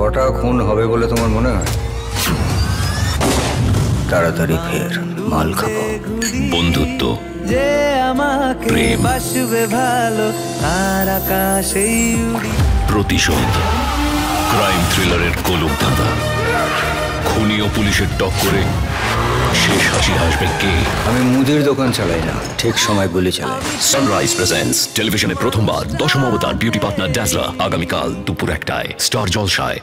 কটা খুন হবে বলে তোমার মনে হয়? তাড়াতাড়ি ফের মাল খাব। বন্ধুত্ব যে আমাকে বাসবে ভালো আর আকাশেই প্রতিশোধ ক্রাইম থ্রিলারের কলুক ধাঁধা খুনি ও পুলিশের টক্করে শেষ হাসি হাসবে কে? আমি মুদির দোকান চালাই না ঠিক সময় গুলি চালাই। সানরাইজ প্রেজেন্স টেলিভিশনে প্রথমবার দশম অবতার বিউটি পার্টনার ড্যাজলা আগামীকাল দুপুর একটায়। স্টার জলসায়।